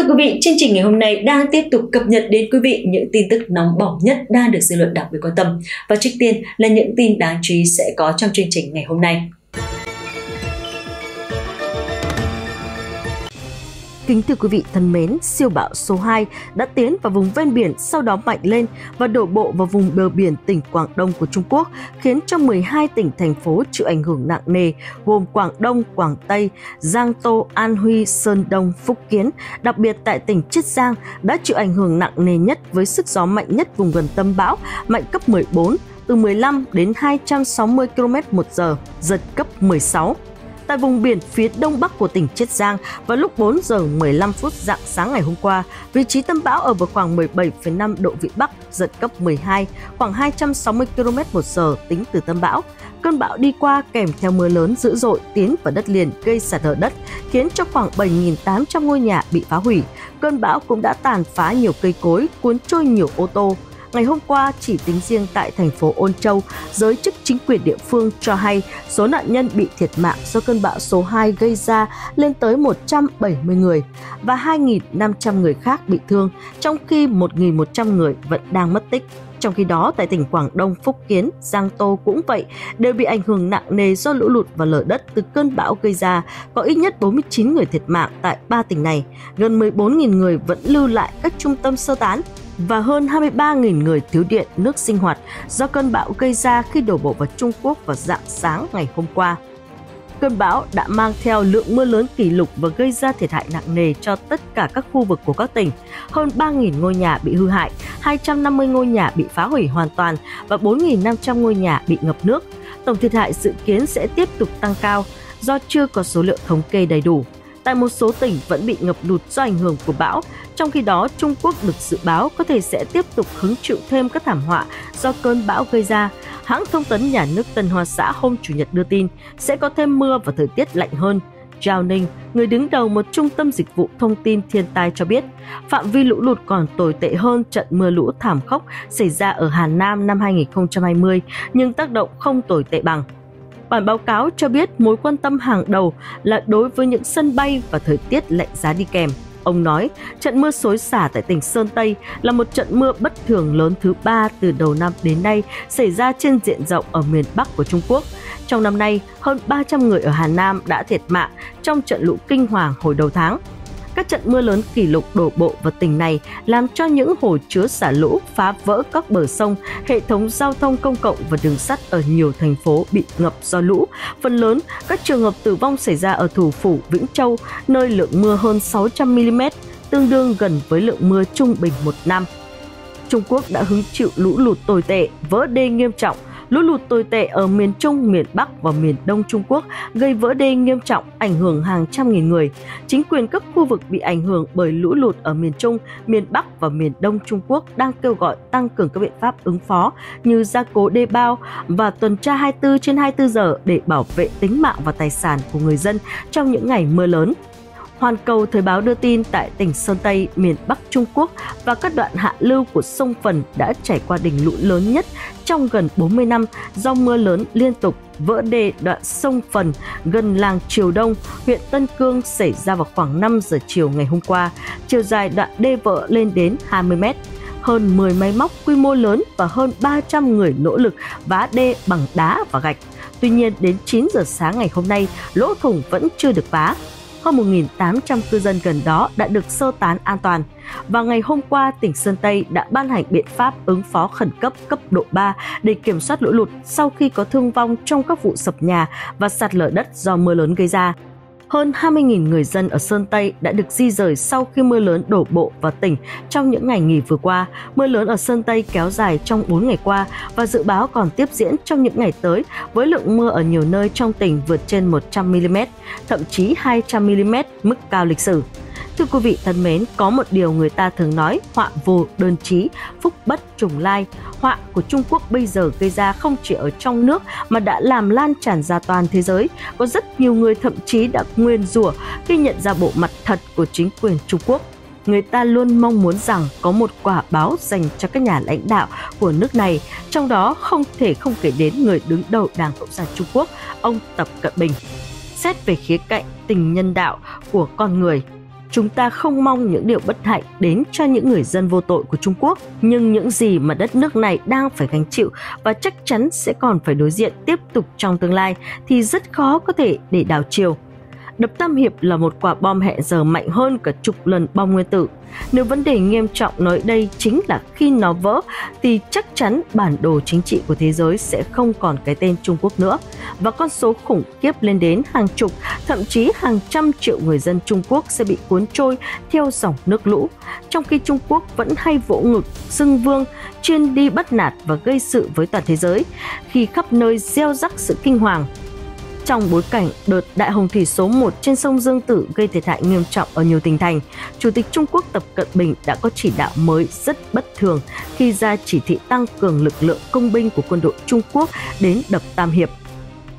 Thưa quý vị, chương trình ngày hôm nay đang tiếp tục cập nhật đến quý vị những tin tức nóng bỏng nhất đang được dư luận đặc biệt quan tâm. Và trước tiên là những tin đáng chú ý sẽ có trong chương trình ngày hôm nay. Kính thưa quý vị thân mến, siêu bão số 2 đã tiến vào vùng ven biển, sau đó mạnh lên và đổ bộ vào vùng bờ biển tỉnh Quảng Đông của Trung Quốc, khiến cho 12 tỉnh thành phố chịu ảnh hưởng nặng nề, gồm Quảng Đông, Quảng Tây, Giang Tô, An Huy, Sơn Đông, Phúc Kiến. Đặc biệt tại tỉnh Chiết Giang đã chịu ảnh hưởng nặng nề nhất với sức gió mạnh nhất vùng gần tâm bão, mạnh cấp 14, từ 15 đến 260 km một giờ, giật cấp 16 tại vùng biển phía đông bắc của tỉnh Chiết Giang vào lúc 4 giờ 15 phút dạng sáng ngày hôm qua. Vị trí tâm bão ở vào khoảng 17,5 độ vĩ Bắc, giật cấp 12, khoảng 260 km một giờ tính từ tâm bão. Cơn bão đi qua kèm theo mưa lớn dữ dội tiến vào đất liền gây sạt lở đất, khiến cho khoảng 7.800 ngôi nhà bị phá hủy. Cơn bão cũng đã tàn phá nhiều cây cối, cuốn trôi nhiều ô tô, Ngày hôm qua, chỉ tính riêng tại thành phố Ôn Châu, giới chức chính quyền địa phương cho hay số nạn nhân bị thiệt mạng do cơn bão số 2 gây ra lên tới 170 người và 2.500 người khác bị thương, trong khi 1.100 người vẫn đang mất tích. Trong khi đó, tại tỉnh Quảng Đông, Phúc Kiến, Giang Tô cũng vậy, đều bị ảnh hưởng nặng nề do lũ lụt và lở đất từ cơn bão gây ra. Có ít nhất 49 người thiệt mạng tại ba tỉnh này. Gần 14.000 người vẫn lưu lại các trung tâm sơ tán và hơn 23.000 người thiếu điện, nước sinh hoạt do cơn bão gây ra khi đổ bộ vào Trung Quốc vào dạng sáng ngày hôm qua. Cơn bão đã mang theo lượng mưa lớn kỷ lục và gây ra thiệt hại nặng nề cho tất cả các khu vực của các tỉnh. Hơn 3.000 ngôi nhà bị hư hại, 250 ngôi nhà bị phá hủy hoàn toàn và 4.500 ngôi nhà bị ngập nước. Tổng thiệt hại dự kiến sẽ tiếp tục tăng cao do chưa có số liệu thống kê đầy đủ tại một số tỉnh vẫn bị ngập lụt do ảnh hưởng của bão. Trong khi đó, Trung Quốc được dự báo có thể sẽ tiếp tục hứng chịu thêm các thảm họa do cơn bão gây ra. Hãng thông tấn nhà nước Tân Hoa Xã hôm Chủ nhật đưa tin sẽ có thêm mưa và thời tiết lạnh hơn. Zhao Ninh, người đứng đầu một trung tâm dịch vụ thông tin thiên tai cho biết, phạm vi lũ lụt còn tồi tệ hơn trận mưa lũ thảm khốc xảy ra ở Hà Nam năm 2020, nhưng tác động không tồi tệ bằng. Bản báo cáo cho biết mối quan tâm hàng đầu là đối với những sân bay và thời tiết lạnh giá đi kèm. Ông nói, trận mưa xối xả tại tỉnh Sơn Tây là một trận mưa bất thường lớn thứ ba từ đầu năm đến nay xảy ra trên diện rộng ở miền Bắc của Trung Quốc. Trong năm nay, hơn 300 người ở Hà Nam đã thiệt mạng trong trận lũ kinh hoàng hồi đầu tháng các trận mưa lớn kỷ lục đổ bộ vào tỉnh này làm cho những hồ chứa xả lũ phá vỡ các bờ sông, hệ thống giao thông công cộng và đường sắt ở nhiều thành phố bị ngập do lũ. Phần lớn, các trường hợp tử vong xảy ra ở thủ phủ Vĩnh Châu, nơi lượng mưa hơn 600 mm, tương đương gần với lượng mưa trung bình một năm. Trung Quốc đã hứng chịu lũ lụt tồi tệ, vỡ đê nghiêm trọng, Lũ lụt tồi tệ ở miền Trung, miền Bắc và miền Đông Trung Quốc gây vỡ đê nghiêm trọng, ảnh hưởng hàng trăm nghìn người. Chính quyền các khu vực bị ảnh hưởng bởi lũ lụt ở miền Trung, miền Bắc và miền Đông Trung Quốc đang kêu gọi tăng cường các biện pháp ứng phó như gia cố đê bao và tuần tra 24 trên 24 giờ để bảo vệ tính mạng và tài sản của người dân trong những ngày mưa lớn. Hoàn Cầu Thời báo đưa tin tại tỉnh Sơn Tây, miền Bắc Trung Quốc và các đoạn hạ lưu của sông Phần đã trải qua đỉnh lũ lớn nhất trong gần 40 năm do mưa lớn liên tục vỡ đê đoạn sông Phần gần làng Triều Đông, huyện Tân Cương xảy ra vào khoảng 5 giờ chiều ngày hôm qua. Chiều dài đoạn đê vỡ lên đến 20 mét hơn 10 máy móc quy mô lớn và hơn 300 người nỗ lực vá đê bằng đá và gạch. Tuy nhiên, đến 9 giờ sáng ngày hôm nay, lỗ thủng vẫn chưa được vá hơn 1.800 cư dân gần đó đã được sơ tán an toàn. Và ngày hôm qua, tỉnh Sơn Tây đã ban hành biện pháp ứng phó khẩn cấp cấp độ 3 để kiểm soát lũ lụt sau khi có thương vong trong các vụ sập nhà và sạt lở đất do mưa lớn gây ra hơn 20.000 người dân ở Sơn Tây đã được di rời sau khi mưa lớn đổ bộ vào tỉnh trong những ngày nghỉ vừa qua. Mưa lớn ở Sơn Tây kéo dài trong 4 ngày qua và dự báo còn tiếp diễn trong những ngày tới với lượng mưa ở nhiều nơi trong tỉnh vượt trên 100mm, thậm chí 200mm mức cao lịch sử. Thưa quý vị thân mến, có một điều người ta thường nói, họa vô đơn chí, phúc bất trùng lai. Họa của Trung Quốc bây giờ gây ra không chỉ ở trong nước mà đã làm lan tràn ra toàn thế giới. Có rất nhiều người thậm chí đã nguyên rủa khi nhận ra bộ mặt thật của chính quyền Trung Quốc người ta luôn mong muốn rằng có một quả báo dành cho các nhà lãnh đạo của nước này, trong đó không thể không kể đến người đứng đầu Đảng Cộng sản Trung Quốc, ông Tập Cận Bình. Xét về khía cạnh tình nhân đạo của con người, chúng ta không mong những điều bất hạnh đến cho những người dân vô tội của Trung Quốc, nhưng những gì mà đất nước này đang phải gánh chịu và chắc chắn sẽ còn phải đối diện tiếp tục trong tương lai thì rất khó có thể để đảo chiều. Đập Tam Hiệp là một quả bom hẹn giờ mạnh hơn cả chục lần bom nguyên tử. Nếu vấn đề nghiêm trọng nói đây chính là khi nó vỡ thì chắc chắn bản đồ chính trị của thế giới sẽ không còn cái tên Trung Quốc nữa và con số khủng khiếp lên đến hàng chục, thậm chí hàng trăm triệu người dân Trung Quốc sẽ bị cuốn trôi theo dòng nước lũ. Trong khi Trung Quốc vẫn hay vỗ ngực, xưng vương, chuyên đi bắt nạt và gây sự với toàn thế giới, khi khắp nơi gieo rắc sự kinh hoàng, trong bối cảnh đợt đại hồng thủy số 1 trên sông Dương Tử gây thiệt hại nghiêm trọng ở nhiều tỉnh thành, Chủ tịch Trung Quốc Tập Cận Bình đã có chỉ đạo mới rất bất thường khi ra chỉ thị tăng cường lực lượng công binh của quân đội Trung Quốc đến đập Tam Hiệp.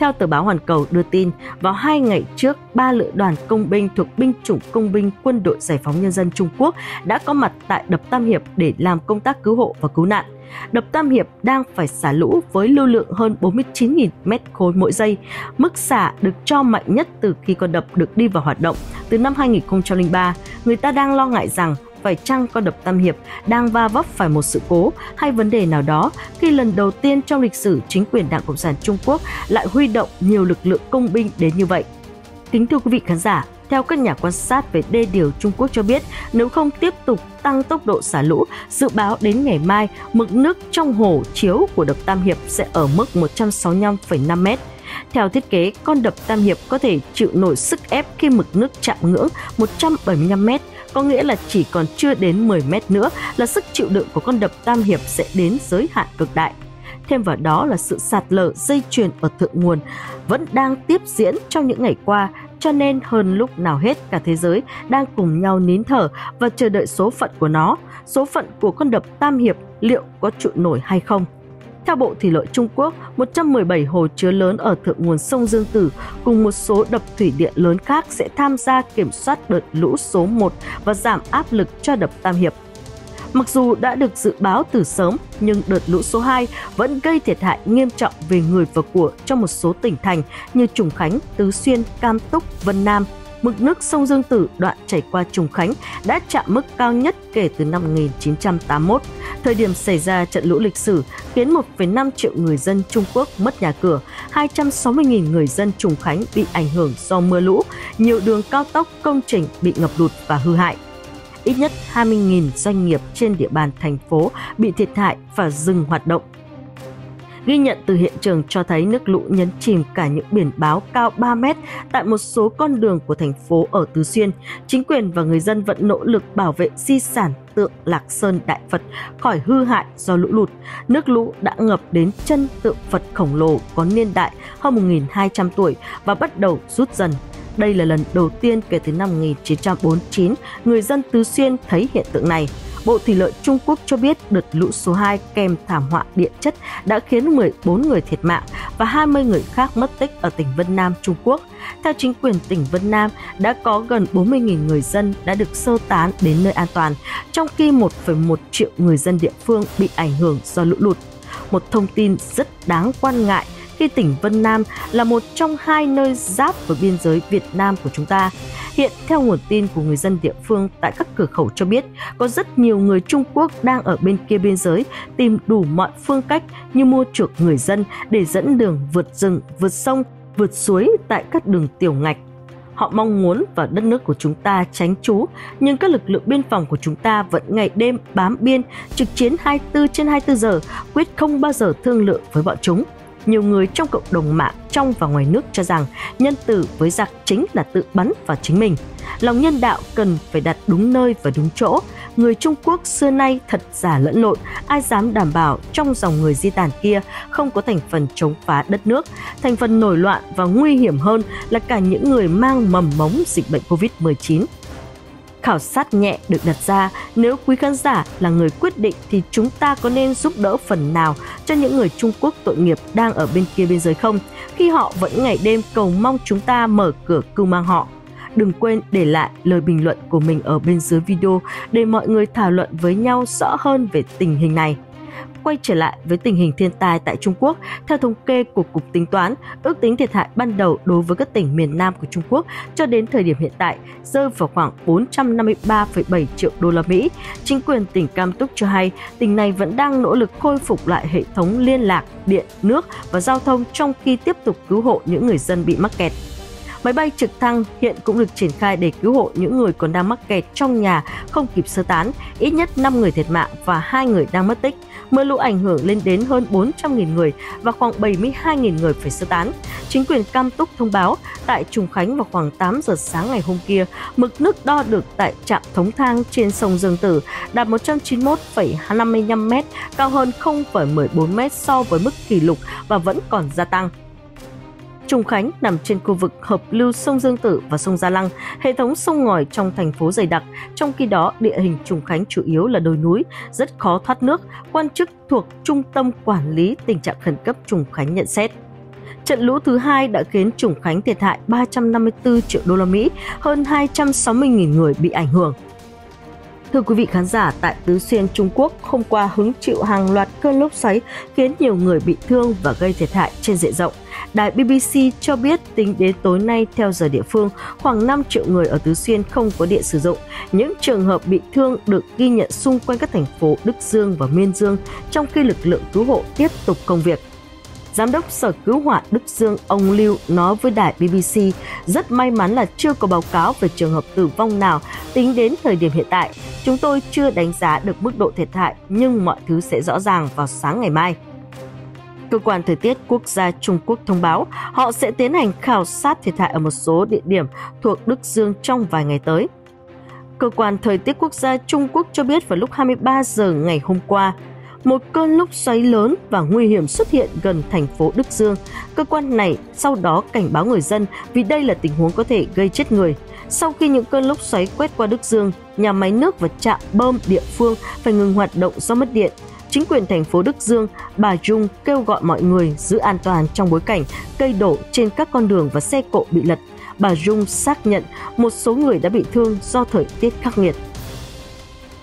Theo tờ báo Hoàn Cầu đưa tin, vào hai ngày trước, ba lữ đoàn công binh thuộc binh chủng công binh quân đội giải phóng nhân dân Trung Quốc đã có mặt tại đập Tam Hiệp để làm công tác cứu hộ và cứu nạn – đập Tam Hiệp đang phải xả lũ với lưu lượng hơn 49.000 mét khối mỗi giây. Mức xả được cho mạnh nhất từ khi con đập được đi vào hoạt động từ năm 2003. Người ta đang lo ngại rằng phải chăng con đập Tam Hiệp đang va vấp phải một sự cố hay vấn đề nào đó khi lần đầu tiên trong lịch sử chính quyền Đảng Cộng sản Trung Quốc lại huy động nhiều lực lượng công binh đến như vậy. Kính thưa quý vị khán giả, theo các nhà quan sát về đê điều Trung Quốc cho biết, nếu không tiếp tục tăng tốc độ xả lũ, dự báo đến ngày mai, mực nước trong hồ chiếu của đập Tam Hiệp sẽ ở mức 165,5 mét. Theo thiết kế, con đập Tam Hiệp có thể chịu nổi sức ép khi mực nước chạm ngưỡng 175 mét, có nghĩa là chỉ còn chưa đến 10 mét nữa là sức chịu đựng của con đập Tam Hiệp sẽ đến giới hạn cực đại. Thêm vào đó là sự sạt lở dây chuyền ở thượng nguồn vẫn đang tiếp diễn trong những ngày qua cho nên hơn lúc nào hết cả thế giới đang cùng nhau nín thở và chờ đợi số phận của nó, số phận của con đập Tam Hiệp liệu có trụ nổi hay không. Theo Bộ Thủy lợi Trung Quốc, 117 hồ chứa lớn ở thượng nguồn sông Dương Tử cùng một số đập thủy điện lớn khác sẽ tham gia kiểm soát đợt lũ số 1 và giảm áp lực cho đập Tam Hiệp. Mặc dù đã được dự báo từ sớm, nhưng đợt lũ số 2 vẫn gây thiệt hại nghiêm trọng về người và của cho một số tỉnh thành như Trùng Khánh, Tứ Xuyên, Cam Túc, Vân Nam. Mực nước sông Dương Tử đoạn chảy qua Trùng Khánh đã chạm mức cao nhất kể từ năm 1981. Thời điểm xảy ra trận lũ lịch sử khiến 1,5 triệu người dân Trung Quốc mất nhà cửa, 260.000 người dân Trùng Khánh bị ảnh hưởng do mưa lũ, nhiều đường cao tốc công trình bị ngập lụt và hư hại ít nhất 20.000 doanh nghiệp trên địa bàn thành phố bị thiệt hại và dừng hoạt động. Ghi nhận từ hiện trường cho thấy nước lũ nhấn chìm cả những biển báo cao 3 mét tại một số con đường của thành phố ở Tứ Xuyên. Chính quyền và người dân vẫn nỗ lực bảo vệ di sản tượng Lạc Sơn Đại Phật khỏi hư hại do lũ lụt. Nước lũ đã ngập đến chân tượng Phật khổng lồ có niên đại hơn 1.200 tuổi và bắt đầu rút dần đây là lần đầu tiên kể từ năm 1949 người dân Tứ Xuyên thấy hiện tượng này. Bộ Thủy lợi Trung Quốc cho biết đợt lũ số 2 kèm thảm họa địa chất đã khiến 14 người thiệt mạng và 20 người khác mất tích ở tỉnh Vân Nam, Trung Quốc. Theo chính quyền tỉnh Vân Nam, đã có gần 40.000 người dân đã được sơ tán đến nơi an toàn, trong khi 1,1 triệu người dân địa phương bị ảnh hưởng do lũ lụt. Một thông tin rất đáng quan ngại – khi tỉnh Vân Nam là một trong hai nơi giáp với biên giới Việt Nam của chúng ta. Hiện theo nguồn tin của người dân địa phương tại các cửa khẩu cho biết, có rất nhiều người Trung Quốc đang ở bên kia biên giới tìm đủ mọi phương cách như mua chuộc người dân để dẫn đường vượt rừng, vượt sông, vượt suối tại các đường tiểu ngạch Họ mong muốn vào đất nước của chúng ta tránh trú, nhưng các lực lượng biên phòng của chúng ta vẫn ngày đêm bám biên, trực chiến 24 trên 24 giờ, quyết không bao giờ thương lượng với bọn chúng nhiều người trong cộng đồng mạng trong và ngoài nước cho rằng nhân từ với giặc chính là tự bắn vào chính mình. Lòng nhân đạo cần phải đặt đúng nơi và đúng chỗ. Người Trung Quốc xưa nay thật giả lẫn lộn, ai dám đảm bảo trong dòng người di tản kia không có thành phần chống phá đất nước. Thành phần nổi loạn và nguy hiểm hơn là cả những người mang mầm mống dịch bệnh COVID-19 khảo sát nhẹ được đặt ra. Nếu quý khán giả là người quyết định thì chúng ta có nên giúp đỡ phần nào cho những người Trung Quốc tội nghiệp đang ở bên kia biên giới không? Khi họ vẫn ngày đêm cầu mong chúng ta mở cửa cưu mang họ. Đừng quên để lại lời bình luận của mình ở bên dưới video để mọi người thảo luận với nhau rõ hơn về tình hình này quay trở lại với tình hình thiên tai tại Trung Quốc. Theo thống kê của Cục Tính toán, ước tính thiệt hại ban đầu đối với các tỉnh miền Nam của Trung Quốc cho đến thời điểm hiện tại rơi vào khoảng 453,7 triệu đô la Mỹ. Chính quyền tỉnh Cam Túc cho hay tỉnh này vẫn đang nỗ lực khôi phục lại hệ thống liên lạc, điện, nước và giao thông trong khi tiếp tục cứu hộ những người dân bị mắc kẹt. Máy bay trực thăng hiện cũng được triển khai để cứu hộ những người còn đang mắc kẹt trong nhà không kịp sơ tán, ít nhất 5 người thiệt mạng và 2 người đang mất tích. Mưa lũ ảnh hưởng lên đến hơn 400.000 người và khoảng 72.000 người phải sơ tán. Chính quyền Cam Túc thông báo tại Trùng Khánh vào khoảng 8 giờ sáng ngày hôm kia, mực nước đo được tại trạm thống thang trên sông Dương Tử đạt 191,55 m, cao hơn 0,14 m so với mức kỷ lục và vẫn còn gia tăng. Trùng Khánh nằm trên khu vực hợp lưu sông Dương Tử và sông Gia Lăng, hệ thống sông ngòi trong thành phố dày đặc. Trong khi đó, địa hình Trùng Khánh chủ yếu là đồi núi, rất khó thoát nước. Quan chức thuộc Trung tâm Quản lý Tình trạng Khẩn cấp Trùng Khánh nhận xét. Trận lũ thứ hai đã khiến Trùng Khánh thiệt hại 354 triệu đô la Mỹ, hơn 260.000 người bị ảnh hưởng. Thưa quý vị khán giả, tại Tứ Xuyên, Trung Quốc, hôm qua hứng chịu hàng loạt cơn lốc xoáy khiến nhiều người bị thương và gây thiệt hại trên diện rộng. Đài BBC cho biết tính đến tối nay theo giờ địa phương, khoảng 5 triệu người ở Tứ Xuyên không có điện sử dụng. Những trường hợp bị thương được ghi nhận xung quanh các thành phố Đức Dương và Miên Dương, trong khi lực lượng cứu hộ tiếp tục công việc. Giám đốc Sở Cứu hỏa Đức Dương ông Lưu nói với đài BBC rất may mắn là chưa có báo cáo về trường hợp tử vong nào tính đến thời điểm hiện tại. Chúng tôi chưa đánh giá được mức độ thiệt hại nhưng mọi thứ sẽ rõ ràng vào sáng ngày mai. Cơ quan Thời tiết Quốc gia Trung Quốc thông báo họ sẽ tiến hành khảo sát thiệt hại ở một số địa điểm thuộc Đức Dương trong vài ngày tới. Cơ quan Thời tiết Quốc gia Trung Quốc cho biết vào lúc 23 giờ ngày hôm qua, một cơn lốc xoáy lớn và nguy hiểm xuất hiện gần thành phố Đức Dương. Cơ quan này sau đó cảnh báo người dân vì đây là tình huống có thể gây chết người. Sau khi những cơn lốc xoáy quét qua Đức Dương, nhà máy nước và trạm bơm địa phương phải ngừng hoạt động do mất điện. Chính quyền thành phố Đức Dương, bà Dung kêu gọi mọi người giữ an toàn trong bối cảnh cây đổ trên các con đường và xe cộ bị lật. Bà Dung xác nhận một số người đã bị thương do thời tiết khắc nghiệt.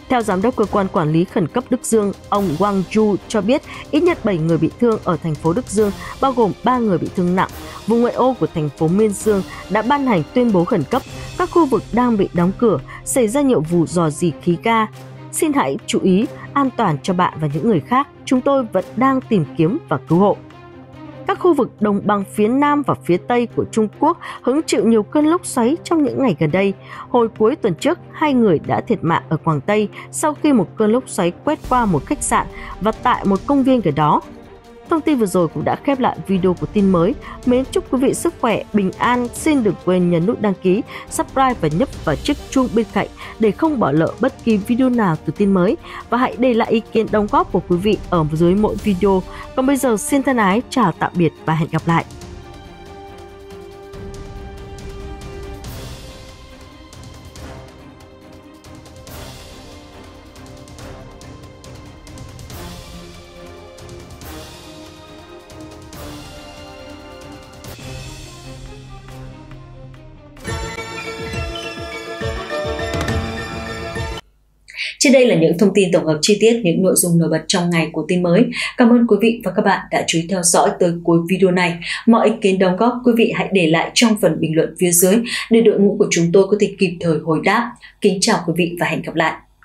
Theo Giám đốc Cơ quan Quản lý Khẩn cấp Đức Dương, ông Wang Ju cho biết ít nhất 7 người bị thương ở thành phố Đức Dương, bao gồm 3 người bị thương nặng. Vùng ngoại ô của thành phố Miên Dương đã ban hành tuyên bố khẩn cấp, các khu vực đang bị đóng cửa, xảy ra nhiều vụ dò dỉ khí ga. Xin hãy chú ý an toàn cho bạn và những người khác, chúng tôi vẫn đang tìm kiếm và cứu hộ các khu vực đồng bằng phía Nam và phía Tây của Trung Quốc hứng chịu nhiều cơn lốc xoáy trong những ngày gần đây. Hồi cuối tuần trước, hai người đã thiệt mạng ở Quảng Tây sau khi một cơn lốc xoáy quét qua một khách sạn và tại một công viên gần đó. Thông tin vừa rồi cũng đã khép lại video của tin mới. Mến chúc quý vị sức khỏe, bình an. Xin đừng quên nhấn nút đăng ký, subscribe và nhấp vào chiếc chuông bên cạnh để không bỏ lỡ bất kỳ video nào từ tin mới. Và hãy để lại ý kiến đóng góp của quý vị ở dưới mỗi video. Còn bây giờ xin thân ái, chào tạm biệt và hẹn gặp lại. Trên đây là những thông tin tổng hợp chi tiết, những nội dung nổi bật trong ngày của tin mới. Cảm ơn quý vị và các bạn đã chú ý theo dõi tới cuối video này. Mọi ý kiến đóng góp, quý vị hãy để lại trong phần bình luận phía dưới để đội ngũ của chúng tôi có thể kịp thời hồi đáp. Kính chào quý vị và hẹn gặp lại.